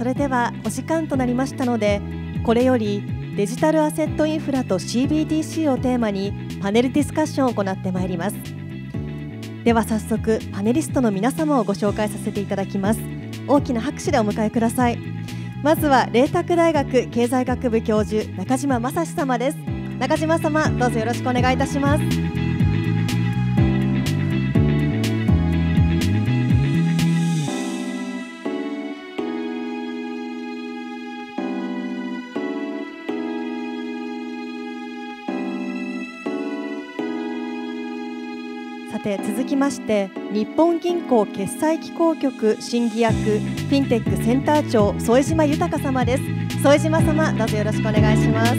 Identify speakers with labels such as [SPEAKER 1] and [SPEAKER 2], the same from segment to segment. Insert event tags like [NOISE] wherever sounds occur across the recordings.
[SPEAKER 1] それではお時間となりましたのでこれよりデジタルアセットインフラと CBDC をテーマにパネルディスカッションを行ってまいります。では早速パネリストの皆様をご紹介させていただきます。大きな拍手でお迎えください。まずは麗澤大学経済学部教授中島正史様です。中島様どうぞよろしくお願いいたします。て続きまして日本銀行決済機構局審議役フィンテックセンター長副島豊様です。副島様どうぞよろしくお願いします。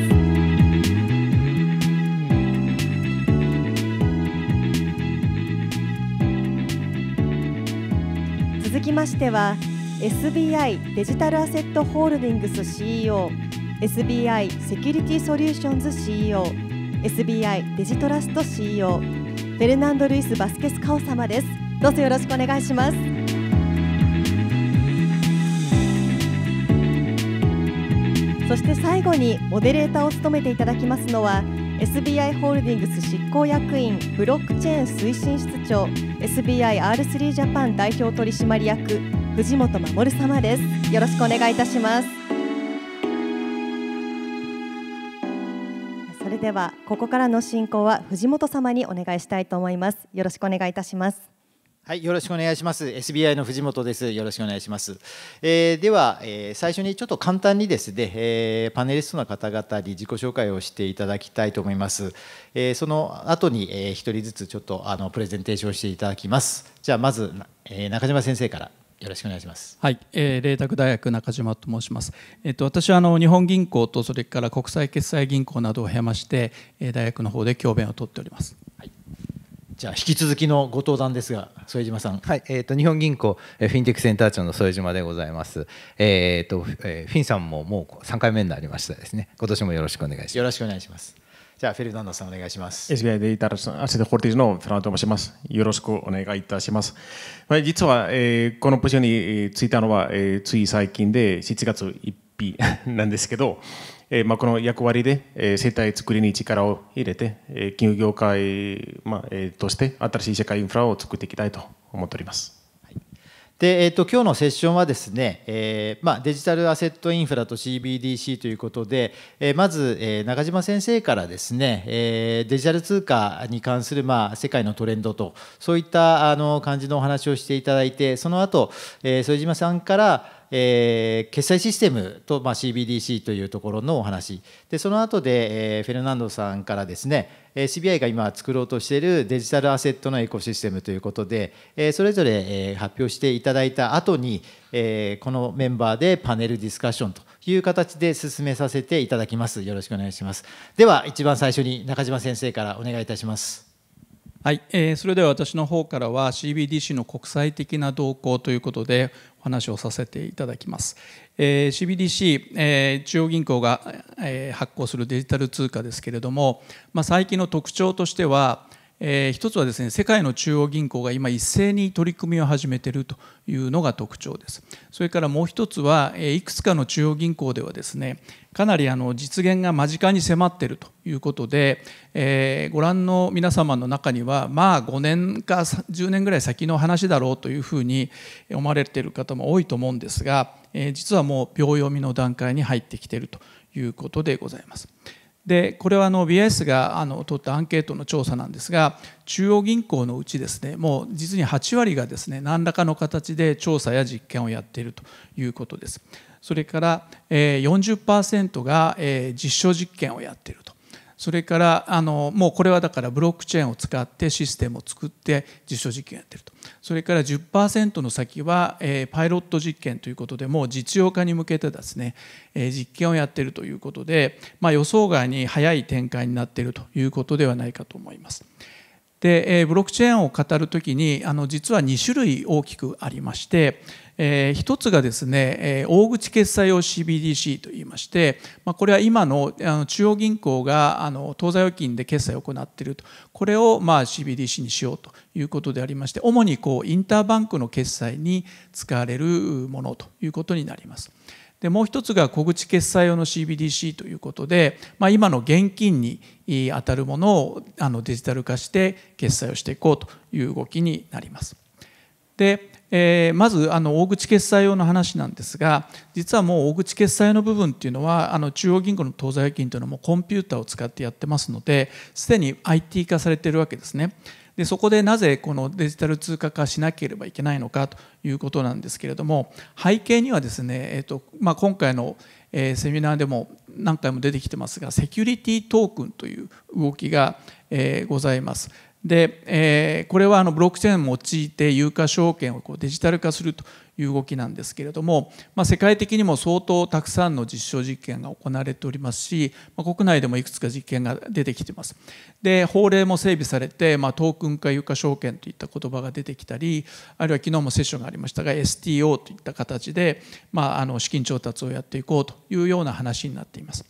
[SPEAKER 1] 続きましては SBI デジタルアセットホールディングス CEO SBI セキュリティソリューションズ CEO SBI デジトラスト CEO フェルナンド・ルイス・バスケス・カオ様です。どうぞよろしくお願いします。そして最後にモデレーターを務めていただきますのは SBI ホールディングス執行役員ブロックチェーン推進室長 SBIR3 ジャパン代表取締役藤本守様です。よろしくお願いいたします。ではここからの進行は藤本様にお願いしたいと思いますよろしくお願いいたします
[SPEAKER 2] はい、よろしくお願いします。SBI の藤本です。よろしくお願いします。えー、では、えー、最初にちょっと簡単にですね、えー、パネリストの方々に自己紹介をしていただきたいと思います。えー、その後に、えー、一人ずつちょっとあのプレゼンテーションしていただきます。じゃあまず、えー、中島先生からよろしくお願いします。
[SPEAKER 3] はい、えー、麗澤大学中島と申します。えっ、ー、と私はあの日本銀行とそれから国際決済銀行などを経まして、えー、大学の方で教鞭をとっております。はい。
[SPEAKER 2] じゃあ引き続きのご登壇ですが、副島さん。
[SPEAKER 4] はい、えっ、ー、と日本銀行フィンテックセンター長の副島でございます。えっ、ー、と、えー、フィンさんももう3回目になりましたですね。今年もよろしくお願いします。
[SPEAKER 2] よろしくお願いします。じゃあフェルナンドさんお願いします。
[SPEAKER 5] SBI データアセットホルティーズのフェルナンドと申します。よろしくお願いいたします。まあ実は、えー、このポジションに就いたのは、えー、つい最近で7月1日 [LAUGHS] なんですけど、えーまあ、この役割で、えー、生態作りに力を入れて、えー、金融業界、まあえー、として新しい社会インフラを作っていきたいと思っております。
[SPEAKER 2] で、えーと、今日のセッションはですね、えーまあ、デジタルアセットインフラと CBDC ということで、えー、まず、えー、中島先生からですね、え、デジタル通貨に関する、まあ、世界のトレンドとそういったあの感じのお話をしていただいてその後、えー、副島さんからえー、決済システムと、まあ、CBDC というところのお話でその後で、えー、フェルナンドさんからですね CBI が今作ろうとしているデジタルアセットのエコシステムということで、えそれぞれ発表していただいた後に、えこのメンバーでパネルディスカッションという形で進めさせていただきます。よろしくお願いします。では一番最初に中島先生からお願いいたします。
[SPEAKER 3] はい、えー、それでは私の方からは CBDC の国際的な動向ということで話をさせていただきます。えー、CBDC、えー、中央銀行が、えー、発行するデジタル通貨ですけれども、まあ、最近の特徴としては、えー、一つはですね世界の中央銀行が今一斉に取り組みを始めているというのが特徴ですそれからもう一つは、えー、いくつかの中央銀行ではですねかなりあの実現が間近に迫っているということで、えー、ご覧の皆様の中にはまあ5年か10年ぐらい先の話だろうというふうに思われている方も多いと思うんですが、えー、実はもう秒読みの段階に入ってきているということでございます。でこれはあの BIS があの取ったアンケートの調査なんですが中央銀行のうちですねもう実に8割がですね何らかの形で調査や実験をやっているということです。それから40%が実証実験をやっているとそれからあのもうこれはだからブロックチェーンを使ってシステムを作って実証実験やってるとそれから10%の先は、えー、パイロット実験ということでもう実用化に向けてですね、えー、実験をやっているということで、まあ、予想外に早い展開になっているということではないかと思います。で、えブロックチェーンを語る時にあの実は2種類大きくありまして、えー、一つがですね、え、大口決済用 CBDC といいまして、まあ、これは今のあの中央銀行があの当座預金で決済を行っているとこれをまあ CBDC にしようということでありまして主にこうインターバンクの決済に使われるものということになります。でもう一つが小口決済用の CBDC ということで、まあ、今の現金に当たるものをあのデジタル化して決済をしていこうという動きになります。で、えー、まずあの大口決済用の話なんですが実はもう大口決済の部分っていうのはあの中央銀行の当座預金というのもコンピューターを使ってやってますのですでに IT 化されてるわけですね。でそこでなぜこのデジタル通貨化しなければいけないのかということなんですけれども背景にはですね、えーとまあ、今回のセミナーでも何回も出てきてますがセキュリティトークンという動きが、ございます。で、えこれはあのブロックチェーンを用いて有価証券をこうデジタル化するという動きなんですけれども、まあ、世界的にも相当たくさんの実証実験が行われておりますし、まあ、国内でもいくつか実験が出てきています。で法令も整備されて、まあ、トークン化有価証券といった言葉が出てきたりあるいは昨日もセッションがありましたが STO といった形で、まあ、あの資金調達をやっていこうというような話になっています。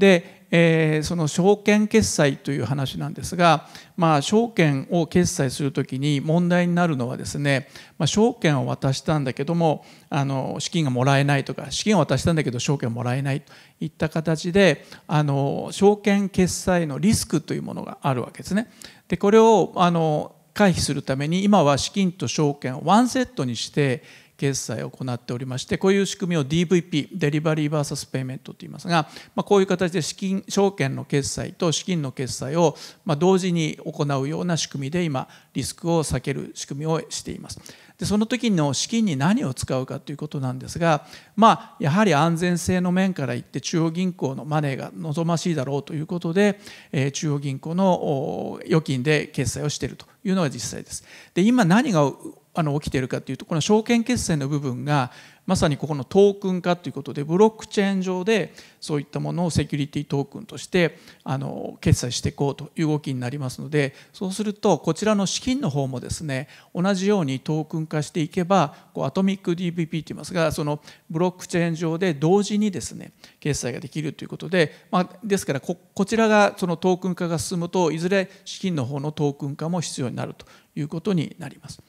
[SPEAKER 3] で、えー、その証券決済という話なんですが、まあ、証券を決済するときに問題になるのはですね、まあ、証券を渡したんだけどもあの資金がもらえないとか資金を渡したんだけど証券もらえないといった形であの証券決済のリスクというものがあるわけですね。でこれをあの回避するために今は資金と証券をワンセットにして決済を行っておりましてこういう仕組みを DVP デリバリーバーサスペイメントと言いますが、まあ、こういう形で資金証券の決済と資金の決済をま同時に行うような仕組みで今リスクを避ける仕組みをしています。でその時の資金に何を使うかということなんですが、まあ、やはり安全性の面から言って中央銀行のマネーが望ましいだろうということで、え中央銀行の預金で決済をしているというのが実際です。で今何があの起きているかというとこの証券決済の部分がまさにここのトークン化ということでブロックチェーン上でそういったものをセキュリティトークンとしてあの決済していこうという動きになりますのでそうするとこちらの資金の方もですね同じようにトークン化していけばこうアトミック DVP といいますがそのブロックチェーン上で同時にですね決済ができるということで、まあ、ですからこちらがそのトークン化が進むといずれ資金の方のトークン化も必要になるということになります。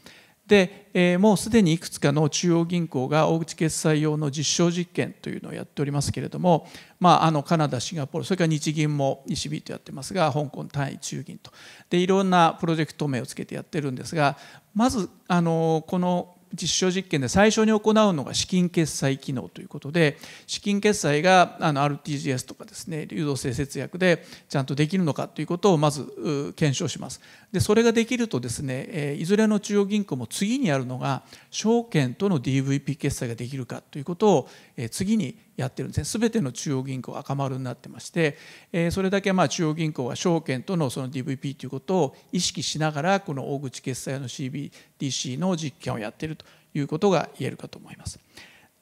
[SPEAKER 3] で、えー、もうすでにいくつかの中央銀行が大口決済用の実証実験というのをやっておりますけれども、まあ、あのカナダシンガポールそれから日銀も西ビートやってますが香港単位中銀と。でいろんなプロジェクト名をつけてやってるんですがまずあのこの実証実験で最初に行うのが資金決済機能ということで資金決済があの RTGS とかですね流動性節約でちゃんとできるのかということをまず検証します。でそれができるとですねえいずれの中央銀行も次にやるのが証券との DVP 決済ができるかということをえ次にやってるんですね全ての中央銀行赤丸になってましてえそれだけまあ中央銀行は証券とのその DVP ということを意識しながらこの大口決済の CBDC の実験をやっているということが言えるかと思います。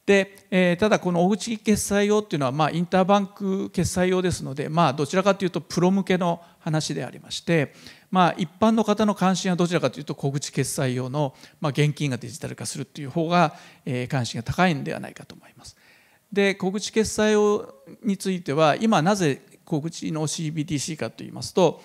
[SPEAKER 3] で、えただこの大口決済用っていうのはまあインターバンク決済用ですのでまあどちらかというとプロ向けの話でありましてまあ一般の方の関心はどちらかというと小口決済用のまあ現金がデジタル化するっていう方がえ関心が高いんではないかと思います。で小口決済用については今なぜ小口の CBDC かといいますと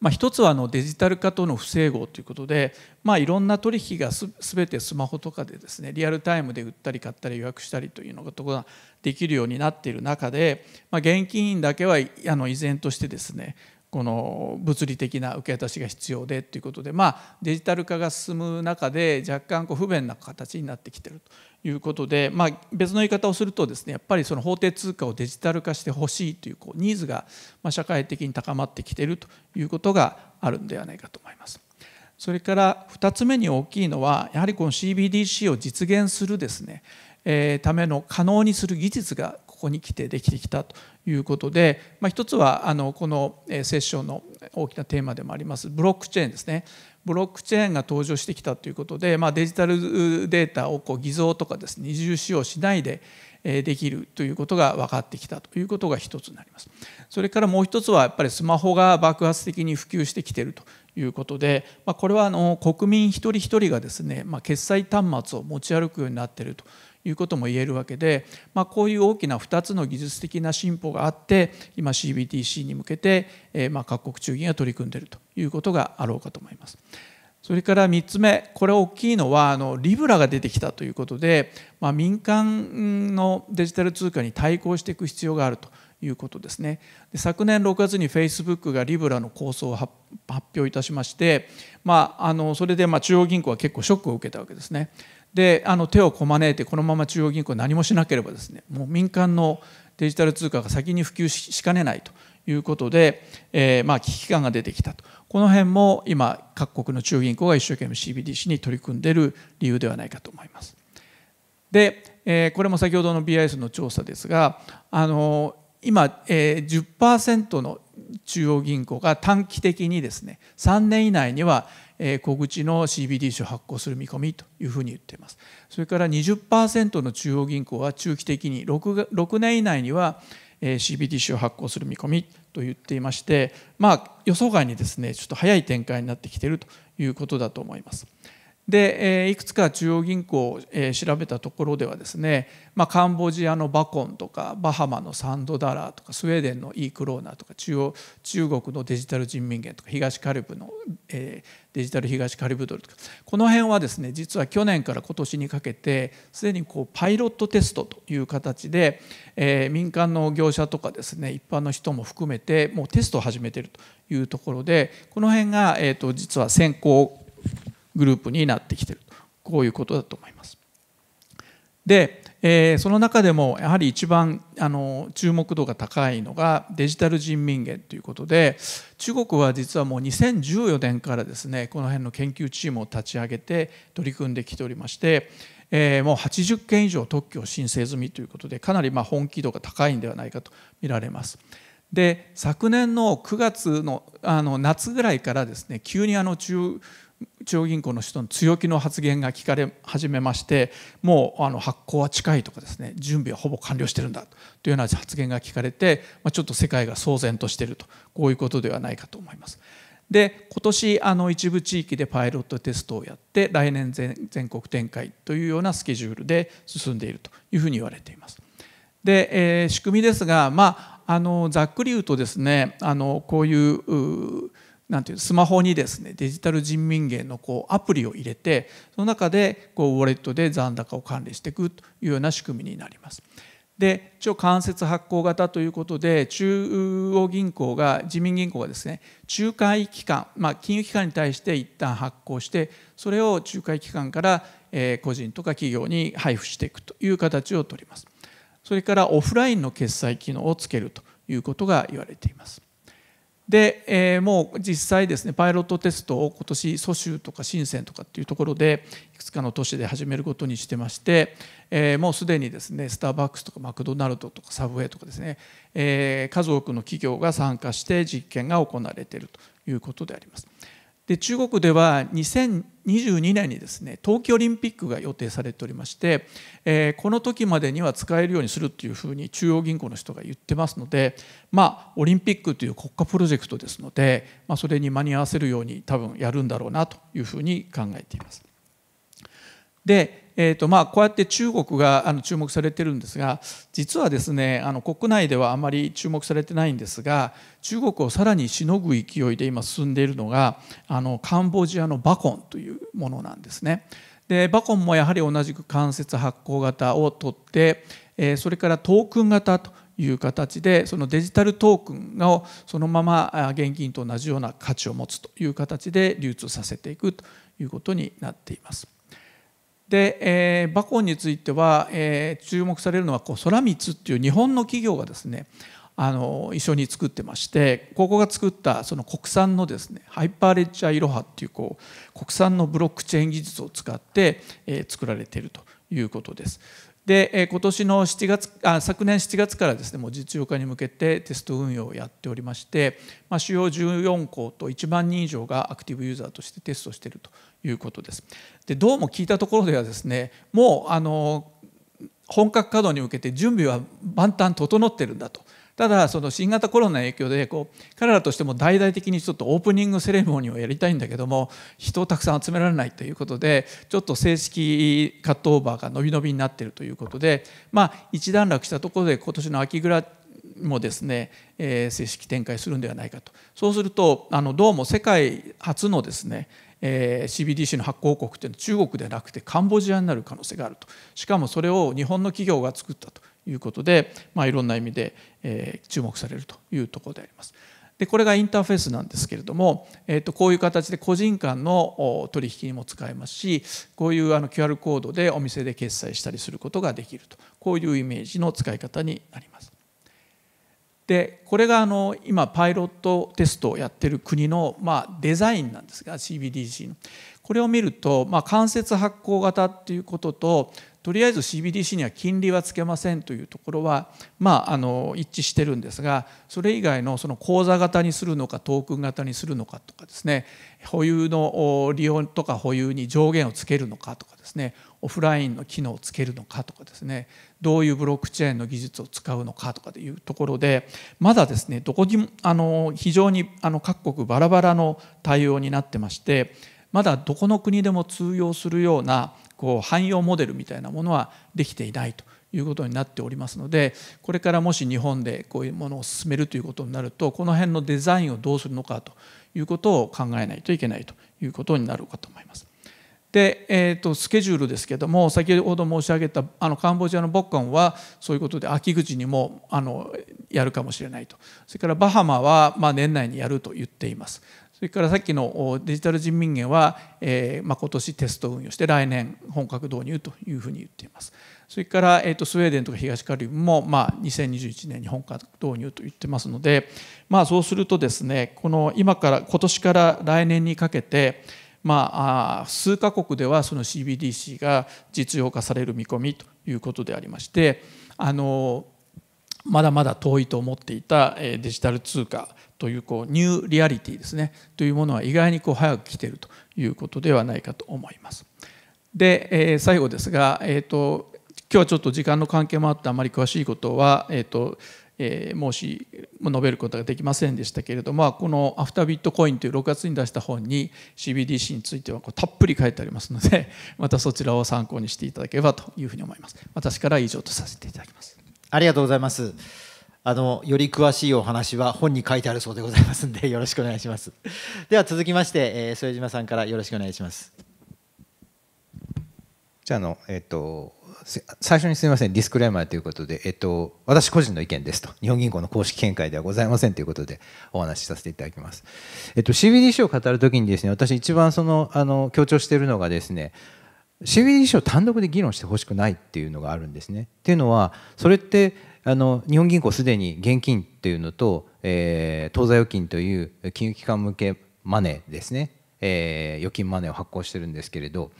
[SPEAKER 3] まあ、一つはあのデジタル化との不整合ということで、まあ、いろんな取引がすべてスマホとかでですねリアルタイムで売ったり買ったり予約したりというのができるようになっている中で、まあ、現金だけはあの依然としてですねこの物理的な受け渡しが必要でということで、まあ、デジタル化が進む中で若干こう不便な形になってきているということで、まあ、別の言い方をするとですねやっぱりその法定通貨をデジタル化してほしいというこうニーズが社会的に高まってきているということがあるんではないかと思います。それから2つ目に大きいのはやはりこの CBDC を実現するですね、えー、ための可能にする技術がここに来てできてきたということで、まあ、一つはあのこのセッションの大きなテーマでもありますブロックチェーンですねブロックチェーンが登場してきたということで、まあ、デジタルデータをこう偽造とかですね二重使用しないでできるということが分かってきたということが一つになります。それからもう一つはやっぱりスマホが爆発的に普及してきているということで、まあ、これはあの国民一人一人がですね、まあ、決済端末を持ち歩くようになっているということも言えるわけで、まあ、こういう大きな2つの技術的な進歩があって今 CBTC に向けて、え、まあ各国中銀が取り組んでいるということがあろうかと思います。それから3つ目これ大きいのはあのリブラが出てきたということで、まあ、民間のデジタル通貨に対抗していく必要があるということですね昨年6月にフェイスブックがリブラの構想を発表いたしまして、まあ、あのそれでまあ中央銀行は結構ショックを受けたわけですねであの手をこまねいてこのまま中央銀行何もしなければですねもう民間のデジタル通貨が先に普及しかねないということで、えー、まあ危機感が出てきたとこの辺も今各国の中央銀行が一生懸命 CBDC に取り組んでいる理由ではないかと思います。で、えー、これも先ほどの BIS の調査ですがあの今、えー、10%の中央銀行が短期的にですね3年以内には小口の CBDC を発行する見込みというふうに言っていますそれから20%の中央銀行は中期的に 6, 6年以内には CBDC を発行する見込みと言っていましてまあ予想外にですねちょっと早い展開になってきているということだと思います。でいくつか中央銀行を調べたところではですね、まあ、カンボジアのバコンとかバハマのサンドダラーとかスウェーデンのイークローナーとか中央中国のデジタル人民元とか東カリブの、えデジタル東カリブドルとか。この辺はですね実は去年から今年にかけてすでにこうパイロットテストという形で、え民間の業者とかですね一般の人も含めてもうテストを始めているというところでこの辺が、えー、と実は先行グループになってきているこういうことだと思います。で、え、その中でもやはり一番あの注目度が高いのがデジタル人民元ということで中国は実はもう2014年からですねこの辺の研究チームを立ち上げて取り組んできておりまして、え、もう80件以上特許を申請済みということでかなりま本気度が高いんではないかと見られます。で昨年の9月のあの夏ぐらいからですね急にあの中中央銀行の人の強気の発言が聞かれ始めましてもうあの発行は近いとかですね準備はほぼ完了してるんだというような発言が聞かれて、まあ、ちょっと世界が騒然としているとこういうことではないかと思います。で今年あの一部地域でパイロットテストをやって来年全国展開というようなスケジュールで進んでいるというふうに言われています。で、えー、仕組みですが、まあ、あのざっくり言うとですねあのこういうなんていうスマホにですねデジタル人民元のこうアプリを入れてその中でこうウォレットで残高を管理していくというような仕組みになります。で一応間接発行型ということで中央銀行が人民銀行がですね仲介機関、まあ、金融機関に対して一旦発行してそれを仲介機関から個人とか企業に配布していくという形をとります。それからオフラインの決済機能をつけるということが言われています。で、えー、もう実際ですねパイロットテストを今年蘇州とか深センとかっていうところでいくつかの都市で始めることにしてまして、えー、もうすでにですねスターバックスとかマクドナルドとかサブウェイとかですね、えー、数多くの企業が参加して実験が行われているということであります。で中国では2022年にですね冬季オリンピックが予定されておりまして、えー、この時までには使えるようにするというふうに中央銀行の人が言ってますのでまあオリンピックという国家プロジェクトですので、まあ、それに間に合わせるように多分やるんだろうなというふうに考えています。でえーとまあ、こうやって中国があの注目されてるんですが実はですねあの国内ではあまり注目されてないんですが中国をさらにしのぐ勢いで今進んでいるのがあのカンボジアのバコンというものなんですね。でバコンもやはり同じく間接発行型を取って、え、それからトークン型という形でそのデジタルトークンをそのまま現金と同じような価値を持つという形で流通させていくということになっています。で、えー、バコンについては、えー、注目されるのはこう空光っていう日本の企業がですねあの一緒に作ってましてここが作ったその国産のですねハイパーレッジャーイロハっていうこう国産のブロックチェーン技術を使って、えー、作られているということです。で今年の7月あ昨年7月からですねもう実用化に向けてテスト運用をやっておりまして、まあ、主要14校と1万人以上がアクティブユーザーとしてテストしているということです。でどうも聞いたところではですねもうあの本格稼働に向けて準備は万端整ってるんだと。ただその新型コロナの影響でこう彼らとしても大々的にちょっとオープニングセレモニーをやりたいんだけども人をたくさん集められないということでちょっと正式カットオーバーが伸び伸びになっているということでまあ一段落したところで今年の秋ぐらいもですね、えー、正式展開するんではないかとそうするとあのどうも世界初のですねえー、CBDC の発行国というのは中国ではなくてカンボジアになる可能性があるとしかもそれを日本の企業が作ったということで、まあ、いろんな意味で、えー、注目されるというところであります。でこれがインターフェースなんですけれども、えー、とこういう形で個人間の取引にも使えますしこういうあの QR コードでお店で決済したりすることができるとこういうイメージの使い方になります。でこれがあの今パイロットテストをやってる国のまあデザインなんですが CBDC の。これを見るとまあ間接発行型っていうことととりあえず CBDC には金利はつけませんというところは、まあ、あの一致してるんですがそれ以外のその口座型にするのかトークン型にするのかとかですね保有の利用とか保有に上限をつけるのかとかですねオフラインの機能をつけるのかとかですね。どういうブロックチェーンの技術を使うのかとかというところでまだですねどこにもあの非常にあの各国バラバラの対応になってましてまだどこの国でも通用するようなこう汎用モデルみたいなものはできていないということになっておりますのでこれからもし日本でこういうものを進めるということになるとこの辺のデザインをどうするのかということを考えないといけないということになるかと思います。で、えーと、スケジュールですけども先ほど申し上げたあのカンボジアのボッカンはそういうことで秋口にもあのやるかもしれないと。それからバハマは、まあ、年内にやると言っています。それからさっきのデジタル人民元は、えーまあ、今年テスト運用して来年本格導入というふうに言っています。それから、えーと、スウェーデンとか東カリブも、まあ、2021年に本格導入と言ってますので、まあ、そうするとですねこの今から今年から来年にかけてまあ、数カ国ではその CBDC が実用化される見込みということでありましてあのまだまだ遠いと思っていたデジタル通貨というこうニューリアリティですねというものは意外にこう早く来ているということではないかと思います。で、え最後ですが、えーと、今日はちょっと時間の関係もあってあまり詳しいことは、えーとえー、申し述べることができませんでしたけれどもこのアフタービットコインという6月に出した本に CBDC についてはこうたっぷり書いてありますのでまたそちらを参考にしていただければというふうに思います。私から以上とさせていただきます。
[SPEAKER 2] ありがとうございます。あのより詳しいお話は本に書いてあるそうでございますのでよろしくお願いします。では続きまして、えー、副島さんからよろしくお願いします。
[SPEAKER 4] じゃあのえっ、ー、と最初にすみません、ディスクレーマーということで、えっと、私個人の意見ですと、日本銀行の公式見解ではございませんということでお話しさせていただきます。えっと、CBDC を語るときにですね、私一番そのあの強調しているのがですね、CBDC を単独で議論してほしくないっていうのがあるんですね。っていうのは、それってあの日本銀行すでに現金っていうのと、えー、当座預金という金融機関向けマネーですね、えー、預金マネーを発行してるんですけれど、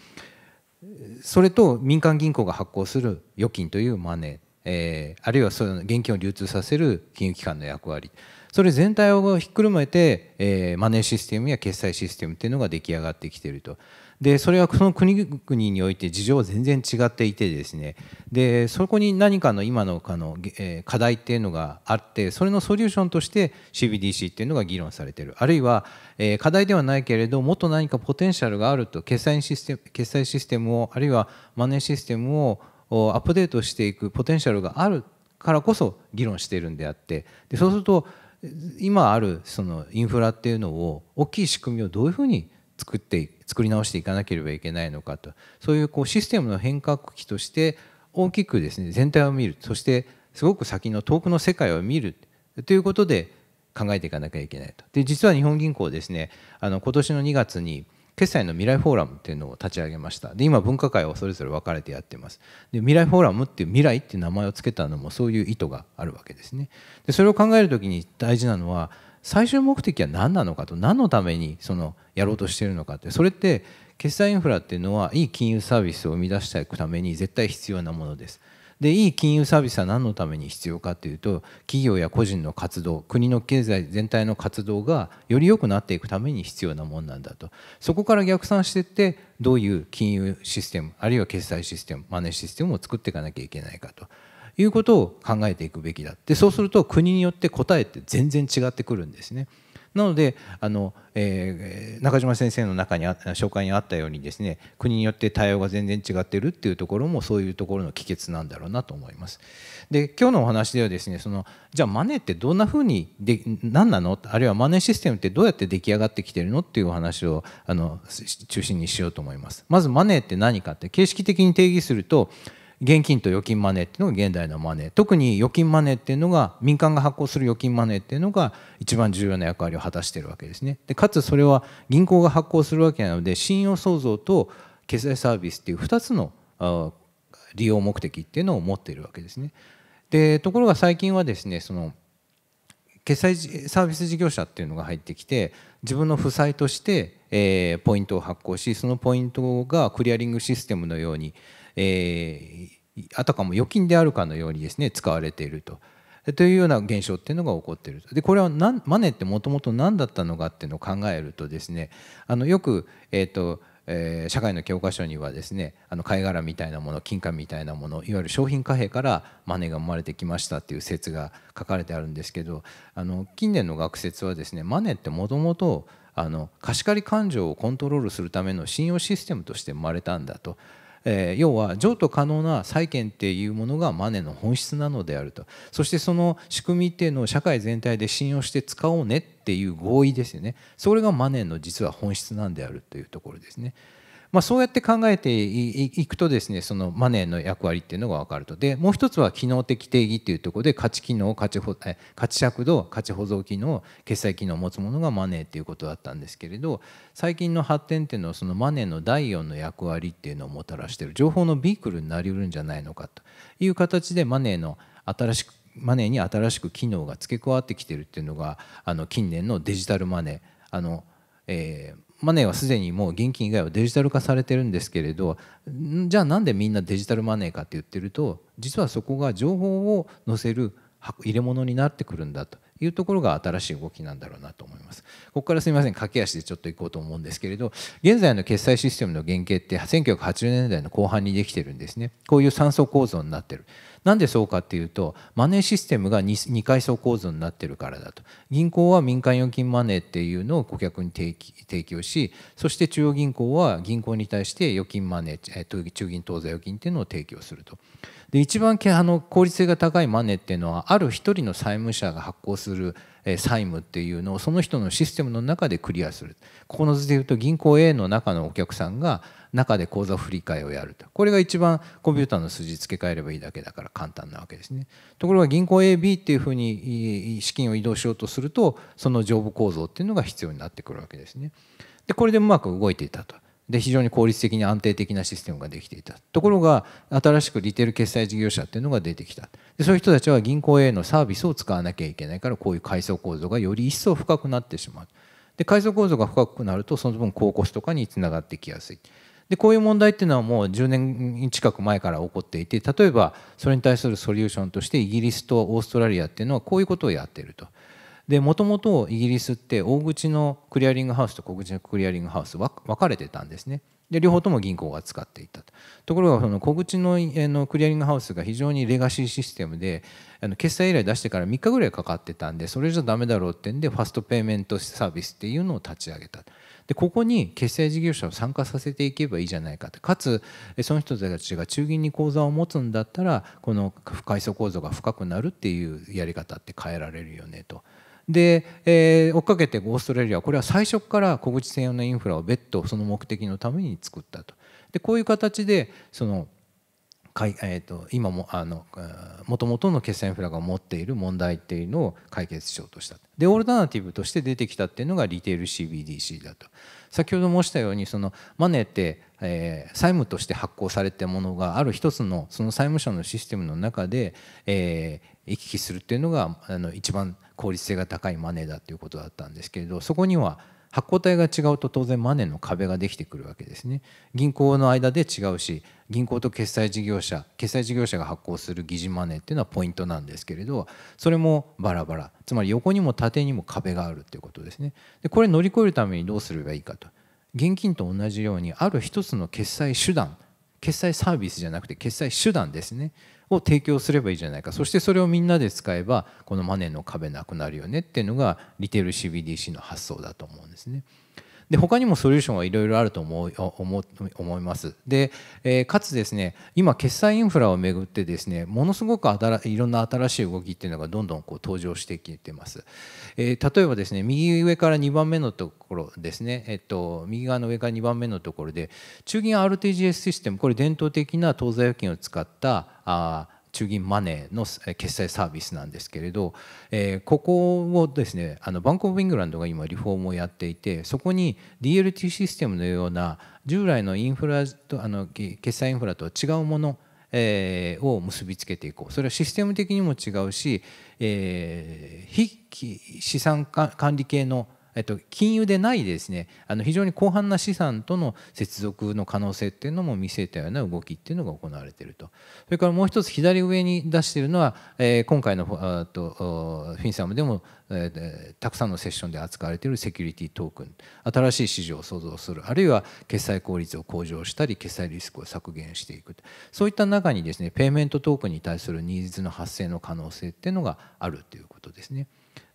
[SPEAKER 4] それと民間銀行が発行する預金というマネー、えー、あるいはその現金を流通させる金融機関の役割。それ全体をひっくるめて、えー、マネーシステムや決済システムというのが出来上がってきていると。でそれはその国々において事情は全然違っていてですね。でそこに何かの今のかの、え、課題っていうのがあってそれのソリューションとして CBDC っていうのが議論されてる。あるいは、え、課題ではないけれどもっと何かポテンシャルがあると決済システム決済システムをあるいはマネーシステムをアップデートしていくポテンシャルがあるからこそ議論しているんであって。でそうすると今あるそのインフラっていうのを大きい仕組みをどういうふうに作っていく作り直していかなければいけないのかと。そういうこうシステムの変革期として大きくですね全体を見る。そしてすごく先の遠くの世界を見る。ということで考えていかなきゃいけないと。で実は日本銀行ですねあの今年の2月に決済の未来フォーラムっていうのを立ち上げました。で今分科会をそれぞれ分かれてやってます。で未来フォーラムっていう未来っていう名前を付けたのもそういう意図があるわけですね。でそれを考える時に大事なのは最終目的は何なのかと何のためにそのやろうとしているのかって。それって決済インフラっていうのはいい金融サービスを生み出していくために絶対必要なものです。でいい金融サービスは何のために必要かというと企業や個人の活動国の経済全体の活動がより良くなっていくために必要なものなんだと。そこから逆算していってどういう金融システムあるいは決済システムマネーシステムを作っていかなきゃいけないかと。いうことを考えていくべきだでそうすると国によって答えって全然違ってくるんですね。なのであの、えー、中島先生の中にあ紹介にあったようにですね国によって対応が全然違ってるっていうところもそういうところの帰結なんだろうなと思います。で今日のお話ではですねそのじゃあマネーってどんなふうにで何なの？あるいはマネーシステムってどうやって出来上がってきてるのっていうお話をあの中心にしようと思います。まずマネーって何かって形式的に定義すると現金と預金マネーっていうのが現代のマネー。特に預金マネーっていうのが民間が発行する預金マネーっていうのが一番重要な役割を果たしているわけですね。でかつそれは銀行が発行するわけなので信用創造と決済サービスっていう2つの利用目的っていうのを持っているわけですね。でところが最近はですねその決済サービス事業者っていうのが入ってきて自分の負債として、えー、ポイントを発行しそのポイントがクリアリングシステムのようにえー、あたかも預金であるかのようにですね使われていると。というような現象っていうのが起こっているでこれはマネってもともと何だったのかっていうのを考えるとですねあのよく、えーとえー、社会の教科書にはですねあの貝殻みたいなもの金貨みたいなものいわゆる商品貨幣からマネが生まれてきましたっていう説が書かれてあるんですけどあの近年の学説はですねマネってもともと貸し借り勘定をコントロールするための信用システムとして生まれたんだと。えー、要は譲渡可能な債権っていうものがマネの本質なのであるとそしてその仕組みっていうのを社会全体で信用して使おうねっていう合意ですよねそれがマネの実は本質なんであるというところですね。まあ、そうやって考えていくとですねそのマネーの役割っていうのが分かると。でもう一つは機能的定義っていうところで価値機能価値保価値尺度価値保存機能決済機能を持つものがマネーっていうことだったんですけれど最近の発展っていうのはそのマネーの第4の役割っていうのをもたらしている。情報のビークルになりうるんじゃないのかという形でマネーの新しくマネーに新しく機能が付け加わってきてるっていうのがあの近年のデジタルマネー。あの、えー、マネーはすでにもう現金以外はデジタル化されてるんですけれどじゃあなんでみんなデジタルマネーかって言ってると実はそこが情報を載せる入れ物になってくるんだというところが新しい動きなんだろうなと思います。ここからすみません。駆け足でちょっと行こうと思うんですけれど現在の決済システムの原型って1980年代の後半にできてるんですね。こういう3層構造になってる。なんでそうかっていうとマネーシステムが 2, 2階層構造になってるからだと銀行は民間預金マネーっていうのを顧客に提供しそして中央銀行は銀行に対して預金マネー中銀当座預金っていうのを提供すると。で一番あの効率性が高いマネーっていうのはある一人の債務者が発行する債務っていうのをその人のシステムの中でクリアするここの図でいうと銀行 A の中のお客さんが中で口座振り替えをやると。これが一番コンピューターの数字付け替えればいいだけだから簡単なわけですね。ところが銀行 AB っていうふうに資金を移動しようとするとその上部構造っていうのが必要になってくるわけですね。でこれでうまく動いていたと。で非常に効率的に安定的なシステムができていた。ところが新しくリテール決済事業者っていうのが出てきた。でそういう人たちは銀行 A のサービスを使わなきゃいけないからこういう階層構造がより一層深くなってしまう。で階層構造が深くなるとその分高コスト化につながってきやすい。でこういう問題っていうのはもう10年近く前から起こっていて例えばそれに対するソリューションとしてイギリスとオーストラリアっていうのはこういうことをやっていると。でもともとイギリスって大口のクリアリングハウスと小口のクリアリングハウス分かれてたんですね。で両方とも銀行が使っていたとところがその小口ののクリアリングハウスが非常にレガシーシステムであの決済依頼出してから3日ぐらいかかってたんでそれじゃダメだろうってんでファストペイメントサービスっていうのを立ち上げたでここに決済事業者を参加させていけばいいじゃないかとかつその人たちが中銀に口座を持つんだったらこの階層構造が深くなるっていうやり方って変えられるよねと。で、えー、追っかけてオーストラリアはこれは最初から小口専用のインフラを別途その目的のために作ったと。でこういう形でそのえーと、今もあのもともとの決済インフラが持っている問題っていうのを解決しようとしたでオルタナティブとして出てきたっていうのがリテール CBDC だと先ほど申したようにそのマネーって、えー、債務として発行されたものがある一つのその債務者のシステムの中で、えー、行き来するっていうのがあの一番効率性が高いマネーだということだったんですけれどそこには発行体が違うと当然マネーの壁ができてくるわけですね。銀行の間で違うし銀行と決済事業者決済事業者が発行する疑似マネーっていうのはポイントなんですけれどそれもバラバラ。つまり横にも縦にも壁があるっていうことですね。でこれ乗り越えるためにどうすればいいかと。現金と同じようにある一つの決済手段決済サービスじゃなくて決済手段ですね。を提供すればいいじゃないかそしてそれをみんなで使えばこのマネーの壁なくなるよねっていうのがリテール CBDC の発想だと思うんですね。で他にもソリューションはいろいろあると思う思思います。で、えー、かつですね今決済インフラをめぐってですねものすごくいろんな新しい動きっていうのがどんどんこう登場してきてます。えー、例えばですね右上から2番目のところですね、えっと、右側の上から2番目のところで中銀 RTGS システムこれ伝統的な当座預金を使ったあ中銀マネーの決済サービスなんですけれど、えー、ここをですねあのバンコブ・イングランドが今リフォームをやっていてそこに DLT システムのような従来のインフラとあの決済インフラとは違うものえ、を結びつけていこう。それはシステム的にも違うし、えー、非資産管理系のえっと、金融でないですね。あの非常に広範な資産との接続の可能性っていうのも見せたような動きっていうのが行われていると。それからもう一つ左上に出しているのは、えー、今回のあとフィンサムでも、えー、たくさんのセッションで扱われているセキュリティトークン。新しい市場を創造する。あるいは決済効率を向上したり決済リスクを削減していくそういった中にですねペイメントトークンに対するニーズの発生の可能性っていうのがあるということですね。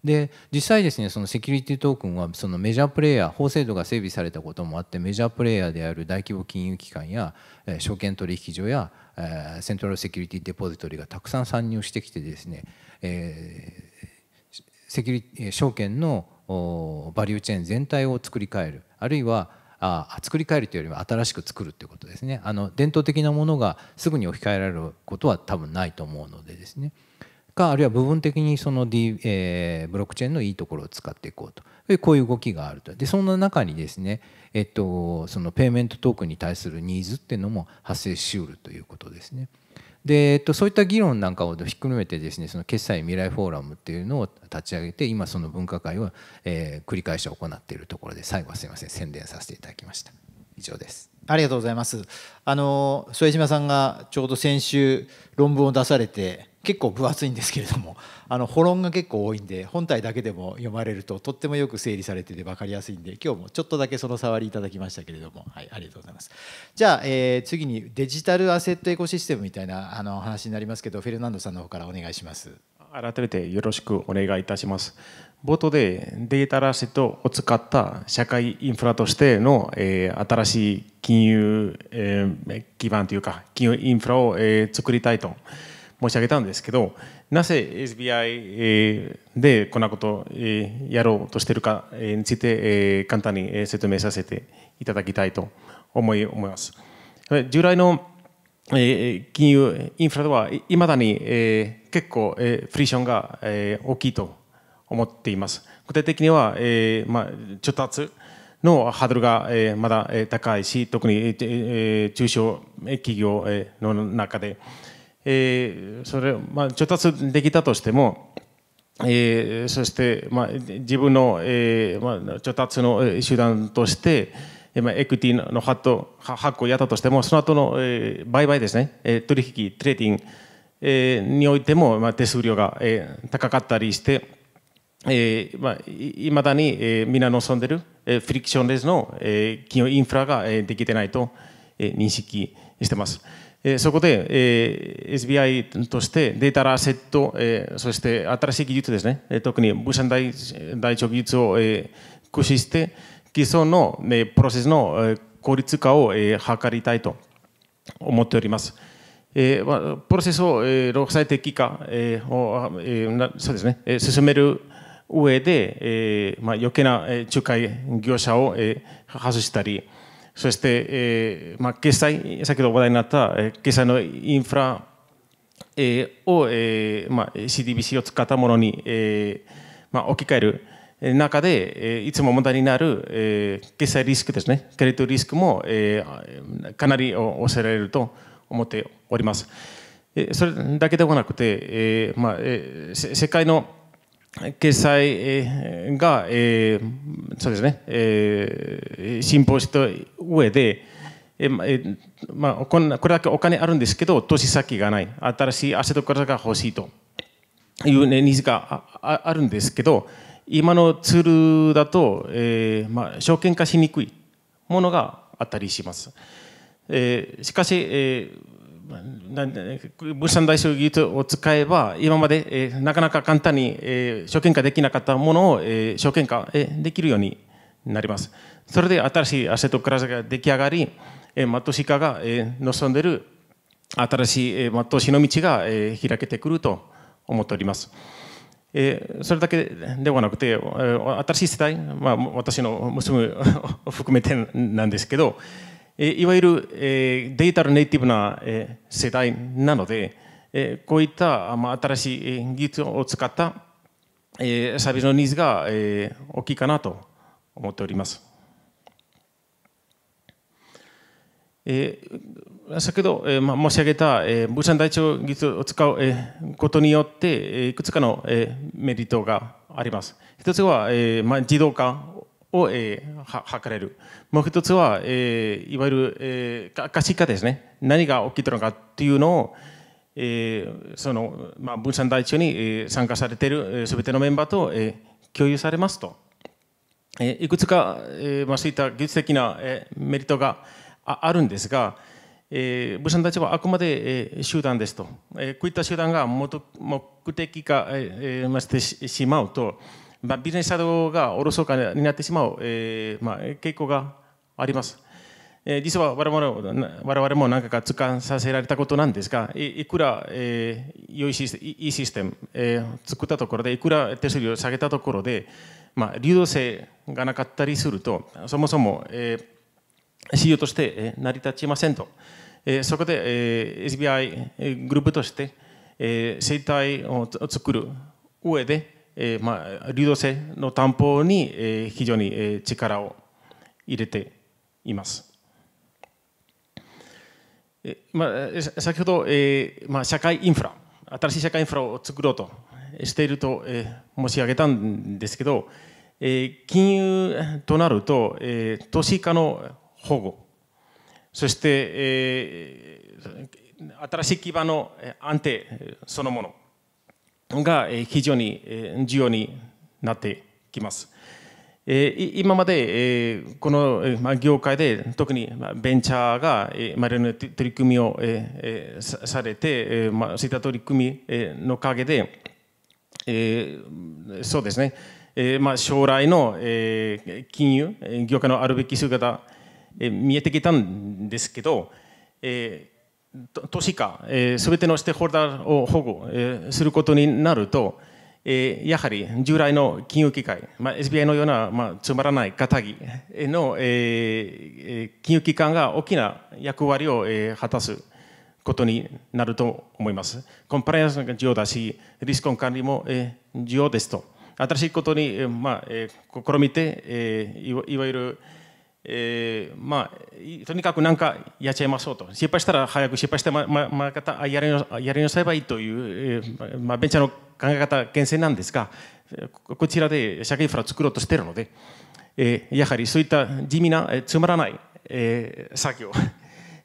[SPEAKER 4] で実際ですねそのセキュリティトークンはそのメジャープレイヤー法制度が整備されたこともあってメジャープレイヤーである大規模金融機関や、え証券取引所や、えセントラルセキュリティデポジトリがたくさん参入してきてですね、えー、セキュリティ証券のバリューチェーン全体を作り変える。あるいはあ作り変えるというよりは新しく作るということですね。あの伝統的なものがすぐに置き換えられることは多分ないと思うのでですね。かあるいは部分的にその、D えー、ブロックチェーンのいいところを使っていこうと。でこういう動きがあると。でその中にですね、えっと、そのペイメントトークンに対するニーズっていうのも発生しうるということですね。でえっと、そういった議論なんかをひっくるめてですねその決済未来フォーラムっていうのを立ち上げて今その分科会を、えー、繰り返し行っているところで最後はすいません宣伝させていただきました。以上です。
[SPEAKER 2] ありがとうございます。あの副島さんがちょうど先週論文を出されて結構分厚いんですけれどもあの保論が結構多いんで本体だけでも読まれるととってもよく整理されてて分かりやすいんで今日もちょっとだけその触りいただきましたけれども、はい、ありがとうございます。じゃあ、えー、次にデジタルアセットエコシステムみたいなあの話になりますけどフェルナンドさんの方からお願いします。
[SPEAKER 5] 改めてよろしくお願いいたします冒頭でデータアセットを使った社会インフラとしての、えー、新しい金融、えー、基盤というか金融インフラを、えー、作りたいと申し上げたんですけどなぜ SBI でこんなことをやろうとしているかについて簡単に説明させていただきたいと思います。従来の金融インフラではいまだに結構フリーションが大きいと思っています。具体的には、まあ、調達のハードルがまだ高いし特に中小企業の中でえー、それ、まあ、調達できたとしても、えー、そして、まあ、自分の、えーまあ、調達の手段として、まあ、エクイティの発行をやったとしても、その後の、えー、売買ですね、えー、取引、トレーディング、えー、においても、まあ、手数料が、えー、高かったりして、えーまあ、いまだに、えー、皆望んでる、えー、フリクションレスの、えー、企業インフラが、えー、できてないと、えー、認識してます。えそこで、え SBI としてデジタルアセット、えそして新しい技術ですね、特に分散台大長技術を、え駆使して、既存の、ね、プロセスの効率化を、え図りたいと思っております。えー、プロセスを、えー、労災的化、えーをえー、そうですね、えー、進める上で、えーまあ、余計な仲介業者を、えー、外したり、そして、えーまあ、決済、先ほど話題になった、えー、決済のインフラ、えー、を、えーまあ、CDBC を使ったものに、えーまあ、置き換える中で、えー、いつも問題になる、えー、決済リスクですね、クレジットリスクも、え、かなり抑えられると思っております。それだけではなくて、えーまあえー、世界の決済が、えー、そうですね、えー、進歩した上で、えーまあ、こんなこれだけお金あるんですけど、投資先がない、新しいアセットからが欲しいという、ね、ニーズがああるんですけど、今のツールだと、えーまあ、証券化しにくいものがあったりします。えー、しかし、えー物産大将技術を使えば今まで、え、なかなか簡単に、えー、証券化できなかったものを、えー、証券化、え、できるようになります。それで新しいアセットクラスが出来上がり、えー、マットシカが、え、望んでいる新しい、えー、マットシの道が、え、開けてくると思っております。え、それだけではなくて、え、新しい世代、まあ、私の娘を含めてなんですけど、えいわゆるえデジタルネイティブなえ世代なので、えこういったまあ新しい技術を使ったえサービスのニーズがえ大きいかなと思っております。え先ほどえまあ申し上げた物産台帳技術を使うえことによってえいくつかのえメリットがあります。一つはえまあ自動化を、えー、図れる。もう一つは、えー、いわゆる、えー、可視化ですね。何が起きてるのかっていうのを、えー、その、まあ、分散台帳に、えー、参加されているすべてのメンバーと、えー、共有されますと。えー、いくつか、えーまあ、そういった技術的な、えー、メリットがああるんですが、えー、物産たちはあくまで、えー、集団ですと、えー、こういった集団が目的化、えー、まあしてしまうと、まあ、ビジネスサイドがおろそかになってしまう、えーまあ、傾向があります。えー、実は我々我々も何回か使わさせられたことなんですが、いいくら、えー、良いシスいいシステム、えー、作ったところで、いくら手数料を下げたところで、まあ、流動性がなかったりすると、そもそも、えー、仕様として成り立ちませんと。えー、そこで、えー、SBI グループとして、えー、生態を作る上で、えーまあ、流動性の担保に、えー、非常に、えー、力を入れています。えまあ、先ほど、えーまあ、社会インフラ新しい社会インフラを作ろうとしていると、えー、申し上げたんですけど、えー、金融となると、えー、都市化の保護そして、えー、新しい基盤の安定そのものが非常に重要になってきます。今までこの業界で特にベンチャーがいろんな取り組みをされてそういった取り組みのおかげでそうですね将来の金融業界のあるべき姿見えてきたんですけど都市化、えー、全てのステホルダーを保護、えー、することになると、えー、やはり従来の金融機関、まあ、SBI のような、まあ、つまらない肩着の、えー、金融機関が大きな役割を、えー、果たすことになると思います。コンプライアンスが重要だし、リスクの管理も、えー、重要ですと。新しいことに、まあえー、試みて、えー、いわゆる、えー、まあとにかく何かやっちゃいましょうと失敗したら早く失敗してままま方やりやりなさればいいという、えー、まあ、ベンチャーの考え方厳選なんですがこちらで社会インフラを作ろうとしているので、えー、やはりそういった地味な、つまらない、えー、作業 [LAUGHS]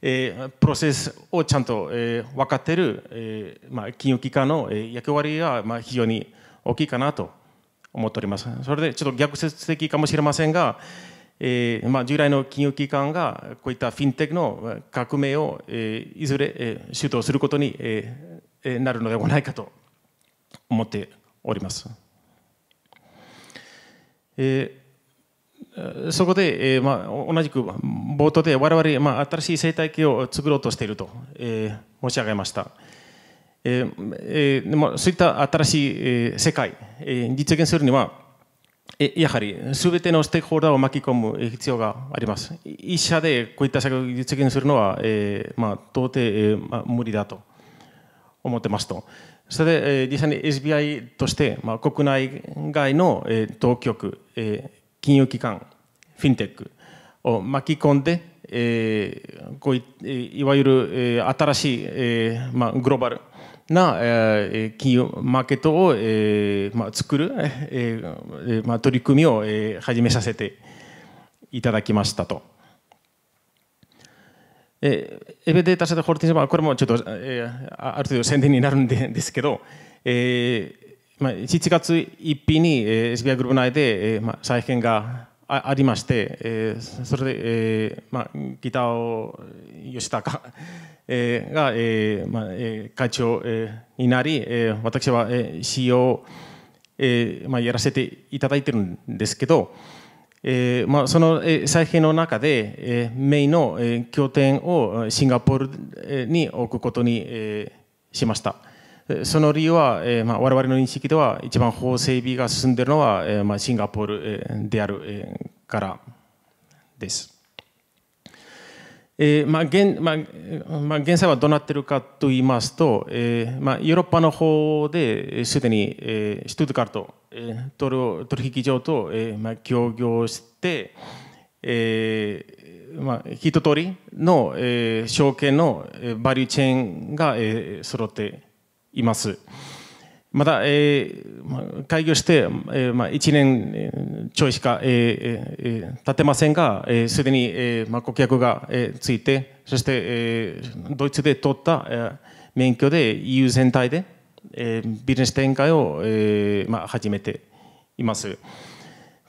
[SPEAKER 5] えー、プロセスをちゃんと、えー、分かっている、えーまあ、金融機関の、えー、役割が、まあ、非常に大きいかなと思っております。それでちょっと逆説的かもしれませんが、えーまあ、従来の金融機関がこういったフィンテックの革命を、えー、いずれ、えー、主導することに、えー、なるのではないかと思っております。えー、そこで、えーまあ、同じく冒頭で我々、まあ、新しい生態系を作ろうとしていると、えー、申し上げました。えーえー、でもそういった新しい、えー、世界、えー、実現するにはやはりすべてのステークホルダーを巻き込む必要があります。一社でこういった作業を実現するのは、えーまあ、到底、えーまあ、無理だと思ってますと。それで、えー、実際に SBI として、まあ、国内外の、えー、当局、えー、金融機関、フィンテックを巻き込んで、えー、こういいわゆる、えー、新しい、えーまあ、グローバルな、えー、金融マーケットを、えーまあ、作る、えーまあ、取り組みを、えー、始めさせていただきましたと。えー、エベデータセットホルティンはこれもちょっと、えー、ある程度宣伝になるんでですけど、えーまあ、7月1日に、えー、SBI グループ内で、えーまあ、再編がありまして、えー、それで、えーまあ、ギターを吉高えー、が、えーまあえー、会長、えー、になり、えー、私は、えー、CEO、えーまあ、やらせていただいてるんですけど、えーまあ、その、えー、再編の中で、えー、メインの、えー、拠点をシンガポールに置くことに、えー、しました。その理由は、えーまあ、我々の認識では一番法整備が進んでいるのは、えーまあ、シンガポール、えー、である、えー、からです。えーまあ現まあまあ、現在はどうなっているかと言いますと、えーまあ、ヨーロッパの方ですでに、えー、シュトゥトガルト、えー、取引所と、えーまあ、協業して、えーまあ、一通りの、えー、証券のバリューチェーンが、えー、揃っています。また、えー、開業して、えーまあ、1年ちょいしか、えーえー、経てませんが、す、えー、でに、えーまあ、顧客が、えー、ついて、そして、えー、ドイツで取った、えー、免許で EU 全体で、えー、ビジネス展開を、えーまあ、始めています。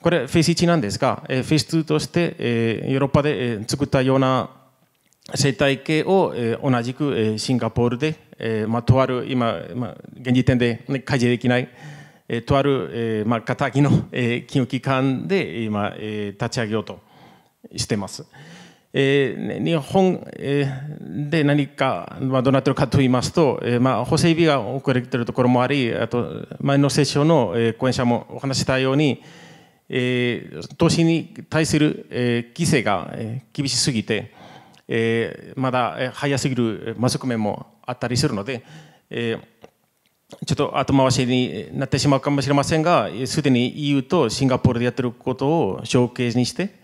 [SPEAKER 5] これ、フェイス1なんですが、えー、フェイス2として、えー、ヨーロッパで、えー、作ったような生態系を、えー、同じく、えー、シンガポールで、えーまあ、とある今、まあ、現時点で、ね、開示できない、えー、とある、えーまあ、敵の、えー、金融機関で今、えー、立ち上げようとしてます。えー、日本、えー、で何か、まあ、どうなってるかと言いますと、えーまあ、補正日が遅れているところもあり、あと前のセッションの、えー、講演者もお話したように、えー、投資に対する、えー、規制が、えー、厳しすぎて、えー、まだ早すぎる側面もあったりするので、えー、ちょっと後回しになってしまうかもしれませんがすでに EU とシンガポールでやってることを承継にして、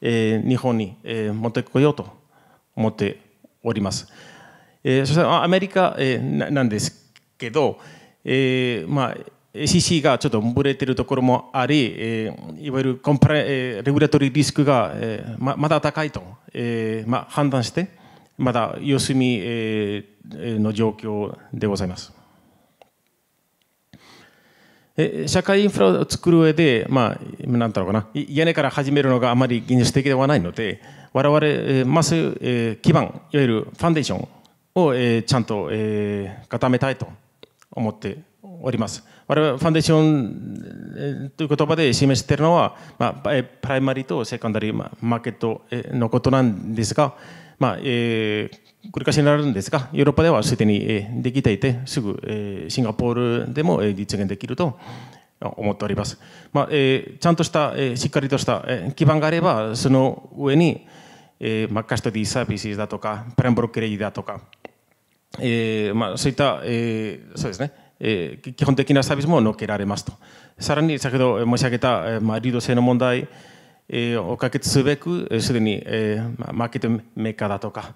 [SPEAKER 5] えー、日本に、えー、持ってこようと思っております。えー、そしてアメリカ、えー、なんですけど、えー、まあ SEC がちょっとぶれてるところもあり、えー、いわゆるコンプラ、えー、レギュレトリーリスクが、えーままだ高いと、えーま、判断して、まだ様子見、えー、の状況でございます。え社会インフラを作る上で、まあ、なんだろうかな、屋根から始めるのがあまり現実的ではないので、我々、えー、まず、えー、基盤、いわゆるファンデーションを、えー、ちゃんと、えー、固めたいと思っております。我々ファンデーションという言葉で示しているのは、まあ、プライマリーとセカンダリーマーケットのことなんですが、まあえー、繰り返しになるんですが、ヨーロッパではすでにできていて、すぐ、えー、シンガポールでも実現できると思っております。まあえー、ちゃんとした、えー、しっかりとした基盤があれば、その上に、えーまあ、カストディーサービスだとか、プランブロックレイだとか、えーまあ、そういった、えー、そうですね、えー、基本的なサービスも乗っけられますと。さらに先ほど申し上げた、まあ、リード性の問題、えー、を解決すべく、すでに、えー、マーケットメーカーだとか、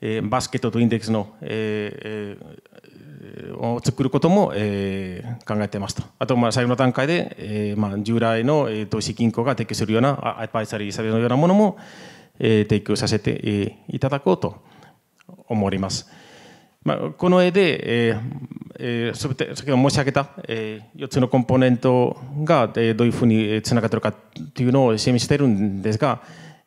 [SPEAKER 5] えー、バスケットとインデックスの、えー、を作ることも、えー、考えていますと。あと、まあ、最後の段階で、えーまあ、従来の投資銀行が提供するようなアパイサリーサービスのようなものも、えー、提供させていただこうと思います。まあ、この絵で、えーえー、全て先ほど申し上げた、えー、4つのコンポーネントが、えー、どういうふうにつながっているかというのを示しているんですが、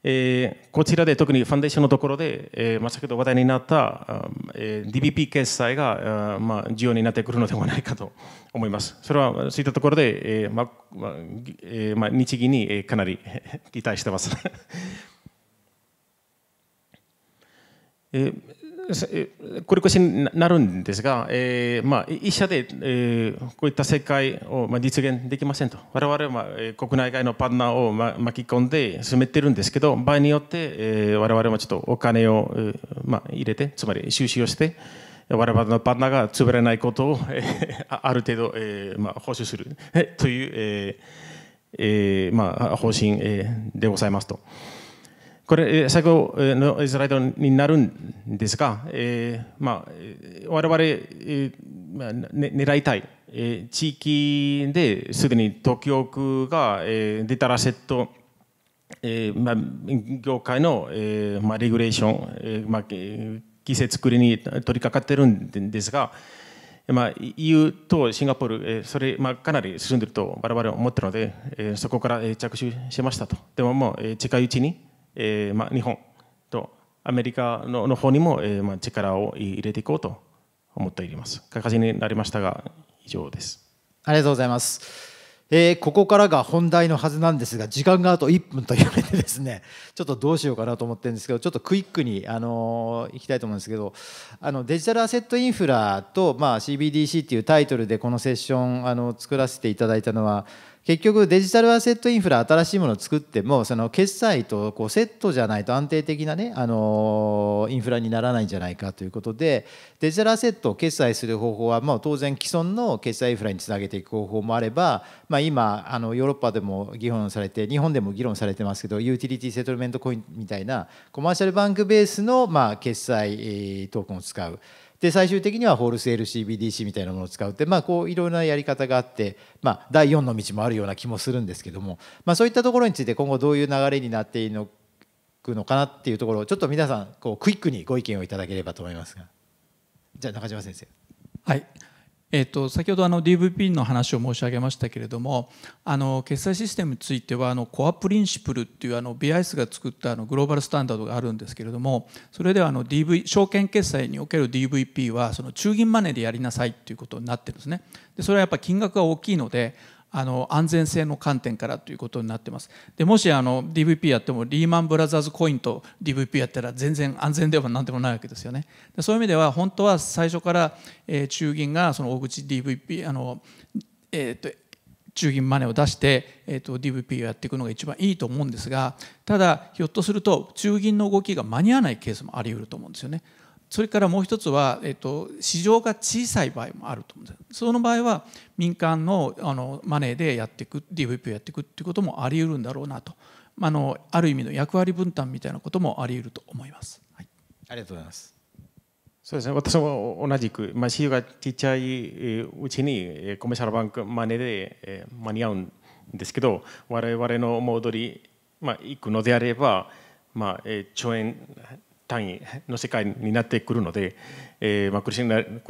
[SPEAKER 5] えー、こちらで特にファンデーションのところで、えーまあ、先ほど話題になった、えー、DBP 決済があ、まあ、重要になってくるのではないかと思います。それはそういったところで、えーまあまあえーまあ、日銀にかなり [LAUGHS] 期待しています。[LAUGHS] えー繰り越しになるんですが、えーまあ、一社で、えー、こういった世界を、まあ、実現できませんと我々は、えー、国内外のパートナーを、ま、巻き込んで進めてるんですけど場合によって、えー、我々もちょっとお金を、えーまあ、入れてつまり収支をして我々のパートナーが潰れないことを、えー、ある程度、えーまあ、報酬するという、えーえーまあ、方針、えー、でございますと。これ、最後のスライドになるんですが、えーまあ、我々、えーまあ、ね、狙いたい、えー、地域ですでに東京区が、えー、データラセット、えーまあ、業界の、えーまあ、レギュレーション、えーまあ、規制作りに取り掛かっているんですが、まあ、EU とシンガポール、えー、それ、まあ、かなり進んでいると我々は思っているので、えー、そこから着手しましたと。でももう、えー、近いうちにえーまあ、日本とアメリカのの方にも、えーまあ、力を入れていこうと思っています。形になりましたが以上です。
[SPEAKER 2] ありがとうございます。えー、ここからが本題のはずなんですが時間があと1分と言われてですねちょっとどうしようかなと思ってるんですけどちょっとクイックに、あのー、いきたいと思うんですけどあのデジタルアセットインフラと、まあ、CBDC っていうタイトルでこのセッションあの作らせていただいたのは結局デジタルアセットインフラ新しいものを作ってもその決済とこうセットじゃないと安定的なねあのインフラにならないんじゃないかということでデジタルアセットを決済する方法はもう当然既存の決済インフラにつなげていく方法もあれば、まあ、今あのヨーロッパでも議論されて日本でも議論されてますけどユーティリティセトルメントコインみたいなコマーシャルバンクベースのまあ決済トークンを使う。で最終的にはホールセール CBDC みたいなものを使うってまあこういろいろなやり方があって、まあ、第4の道もあるような気もするんですけども、まあ、そういったところについて今後どういう流れになっていくのかなっていうところをちょっと皆さんこうクイックにご意見をいただければと思いますがじゃあ中島先生。
[SPEAKER 3] はいえーと、先ほどあの DVP の話を申し上げましたけれどもあの決済システムについてはあのコアプリンシプルっていうあの BIS が作ったあのグローバルスタンダードがあるんですけれどもそれではあの DV 証券決済における DVP はその中銀マネーでやりなさいっていうことになってるんですね。でそれはやっぱ金額が大きいのであの安全性の観点からということになってますでもしあの DVP やってもリーマンブラザーズコインと DVP やったら全然安全では何でもないわけですよねでそういう意味では本当は最初から、えー、中銀がその大口 DVP あの、えーと、中銀マネを出して、えー、と DVP をやっていくのが一番いいと思うんですがただひょっとすると中銀の動きが間に合わないケースもあり得ると思うんですよね。それからもう一つは、えっと、市場が小さい場合もあると思うんです。その場合は民間のあのマネーでやっていく DVP をやっていくっていうこともあり得るんだろうなと。あのある意味の役割分担みたいなこともあり得ると思います、はい、
[SPEAKER 2] ありがとうございます。
[SPEAKER 5] そうですね。私も同じく、まあ、市場がちっちゃいうちにコメーシャルバンクマネーで間に合うんですけど我々のモードに、まあ、行くのであれば、まあ、兆円単位の世界になってくるので、えーまあ、繰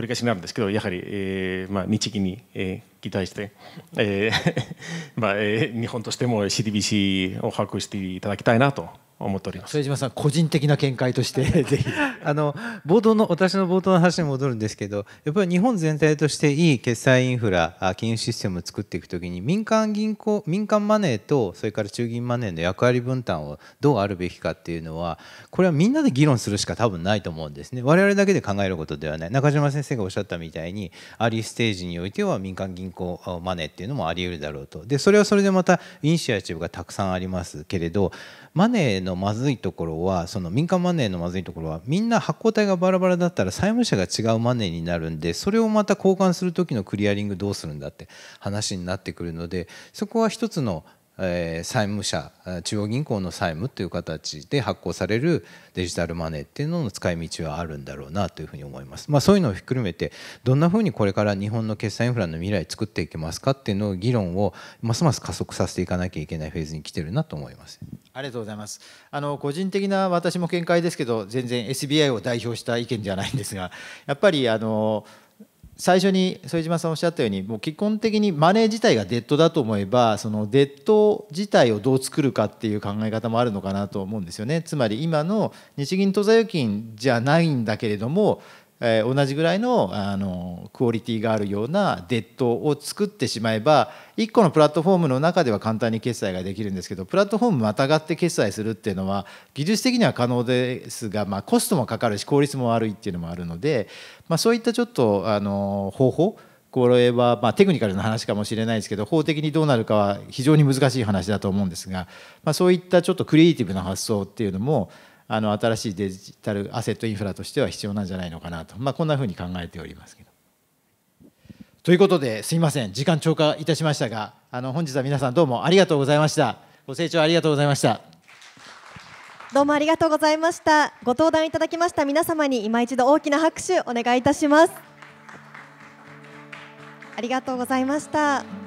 [SPEAKER 5] り返しになるんですけどやはり、えーまあ、日銀に、えー、期待して、えー [LAUGHS] まあえー、日本としても CDBC を把握していただきたいなと思っております。
[SPEAKER 2] 副島さん個人的な見解として [LAUGHS] ぜひ。
[SPEAKER 4] あの冒頭の私の冒頭の話に戻るんですけどやっぱり日本全体としていい決済インフラ金融システムを作っていくときに民間銀行民間マネーとそれから中銀マネーの役割分担をどうあるべきかっていうのはこれはみんなで議論するしか多分ないと思うんですね。我々だけで考えることではない。中島先生がおっしゃったみたいにアーリーステージにおいては民間銀行マネーっていうのもあり得るだろうと。でそれはそれでまたイニシアチブがたくさんありますけれどマネーのまずいところはその民間マネーのまずいところはみんな発行体がバラバラだったら債務者が違うマネーになるんでそれをまた交換する時のクリアリングどうするんだって話になってくるのでそこは一つのえ債務者中央銀行の債務という形で発行されるデジタルマネーっていうのの使い道はあるんだろうなというふうに思います。まあ、そういうのをひっくるめてどんなふうにこれから日本の決済インフラの未来作っていけますかっていうのを議論をますます加速させていかなきゃいけないフェーズに来てるなと思います。
[SPEAKER 2] ありがとうございます。あの個人的な私も見解ですけど全然 SBI を代表した意見ではないんですがやっぱりあの最初に副島さんおっしゃったようにもう基本的にマネー自体がデッドだと思えばそのデッド自体をどう作るかっていう考え方もあるのかなと思うんですよね。つまり今の日銀当座預金じゃないんだけれどもえー、同じぐらいのあのクオリティがあるようなデッドを作ってしまえば1個のプラットフォームの中では簡単に決済ができるんですけどプラットフォームまたがって決済するっていうのは技術的には可能ですが、まあ、コストもかかるし効率も悪いっていうのもあるので、まあ、そういったちょっとあの方法これはまあテクニカルな話かもしれないですけど法的にどうなるかは非常に難しい話だと思うんですが、まあ、そういったちょっとクリエイティブな発想っていうのもあの新しいデジタルアセットインフラとしては必要なんじゃないのかなと、まあ、こんなふうに考えておりますけど。ということですいません。時間超過いたしましたがあの本日は皆さんどうもありがとうございました。ご清聴ありがとうございました。
[SPEAKER 1] どうもありがとうございました。ご登壇いただきました皆様に今一度大きな拍手お願いいたします。ありがとうございました。